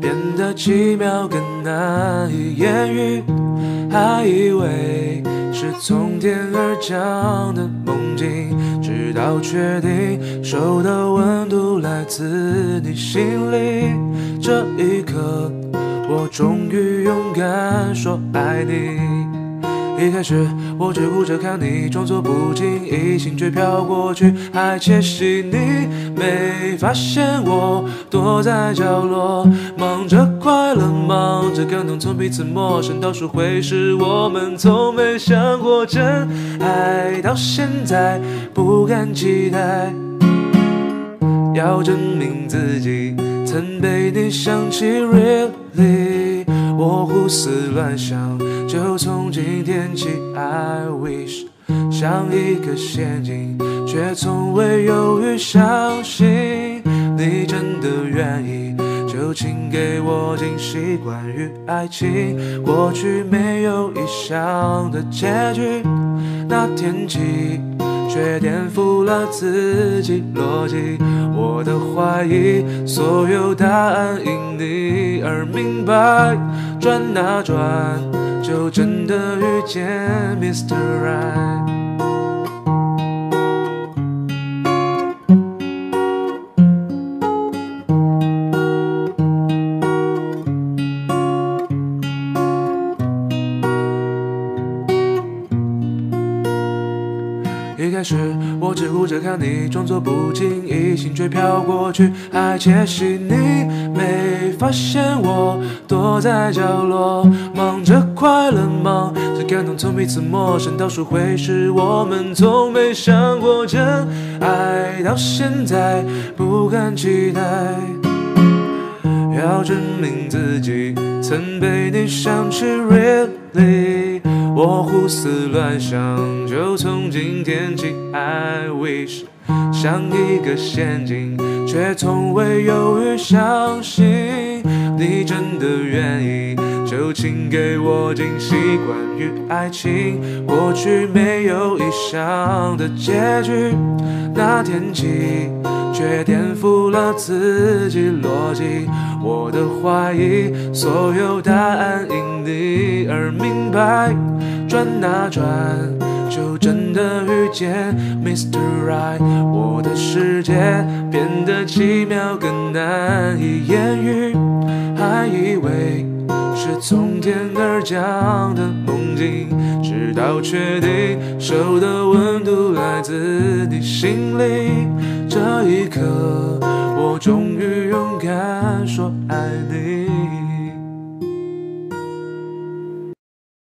变得奇妙更难以言喻，还以为是从天而降的梦境，直到确定手的温度来自你心里，这一刻，我终于勇敢说爱你。一开始我只顾着看你，装作不经意，心却飘过去，还窃喜你没发现我躲在角落，忙着快乐，忙着感动，从彼此陌生到熟会是我们从没想过真爱，到现在不敢期待，要证明自己曾被你想起，really，我胡思乱想。就从今天起，I wish 像一个陷阱，却从未犹豫相信你真的愿意，就请给我惊喜。关于爱情，过去没有意想的结局，那天起却颠覆了自己逻辑。我的怀疑，所有答案因你而明白，转啊转。就真的遇见 Mr. Right。一开始我只顾着看你，装作不经意，心却飘过去，还窃喜你没发现我躲在角落，忙着快乐，忙着感动，从彼此陌生到熟会是我们从没想过真爱，到现在不敢期待，要证明自己曾被你想起，really。我胡思乱想，就从今天起，I wish 像一个陷阱，却从未犹豫相信你真的愿意，就请给我惊喜。关于爱情，过去没有意想的结局，那天起却颠覆了自己逻辑。我的怀疑，所有答案因你而明白。转啊转，就真的遇见 Mr. Right。我的世界变得奇妙，更难以言喻。还以为是从天而降的梦境，直到确定手的温来自你心里。这一刻，我终于勇敢说爱你。